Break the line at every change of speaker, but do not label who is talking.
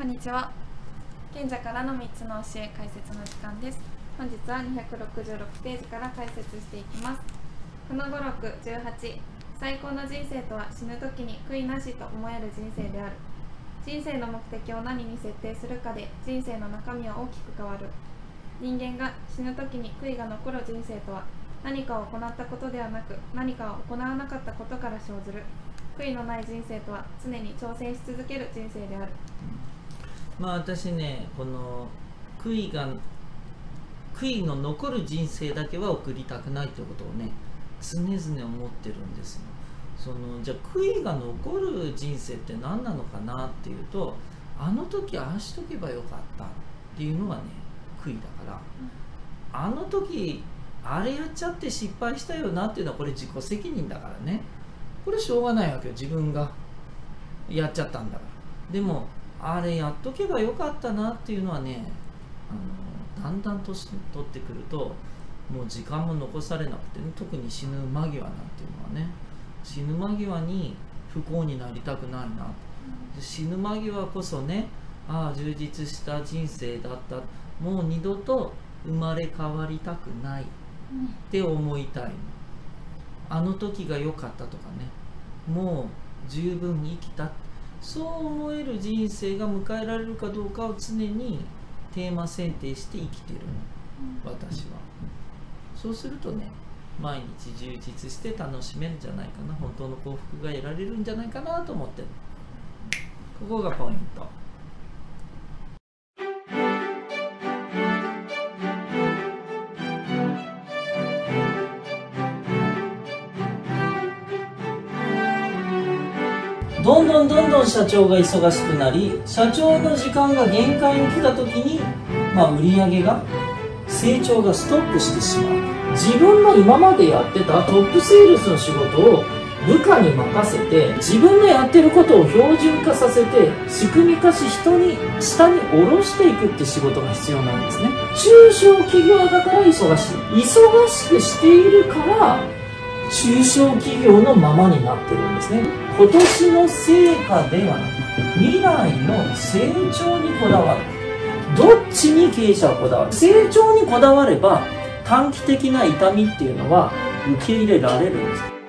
こんにちは。賢者からの3つの教え解説の時間です。本日は266ページから解説していきます。この語録18最高の人生とは死ぬ時に悔いなしと思える人生である。人生の目的を何に設定するかで人生の中身は大きく変わる。人間が死ぬ時に悔いが残る人生とは何かを行ったことではなく何かを行わなかったことから生ずる。悔いのない人生とは常に挑戦し続ける人生である。
まあ私ねこの悔いが悔いの残る人生だけは送りたくないってことをね常々思ってるんですよ。そのじゃあ悔いが残る人生って何なのかなっていうとあの時ああしとけばよかったっていうのがね悔いだから、あの時あれやっちゃって失敗したよなっていうのはこれ自己責任だからね。これしょうがないわけよ自分がやっちゃったんだから。でもあれやっとけばよかったなっていうのはねあのだんだん年取ってくるともう時間も残されなくて、ね、特に死ぬ間際なんていうのはね死ぬ間際に不幸になりたくないな。死ぬ間際こそねああ充実した人生だった。もう二度と生まれ変わりたくない。って思いたいの。あの時が良かったとかね。もう十分に生きたそう思える人生が迎えられるかどうかを常にテーマ選定して生きてるの。私は。そうするとね毎日充実して楽しめるんじゃないかな本当の幸福が得られるんじゃないかなと思ってる。ここがポイントどんどんどんどん社長が忙しくなり社長の時間が限界に来た時に、まあ、売り上げが成長がストップしてしまう。自分の今までやってたトップセールスの仕事を部下に任せて自分のやってることを標準化させて仕組み化し人に下に下ろしていくって仕事が必要なんですね。中小企業だから忙しい。忙しくしているから中小企業のままになってるんですね。今年の成果ではなく未来の成長にこだわる。どっちに経営者はこだわる？成長にこだわれば短期的な痛みっていうのは受け入れられるんです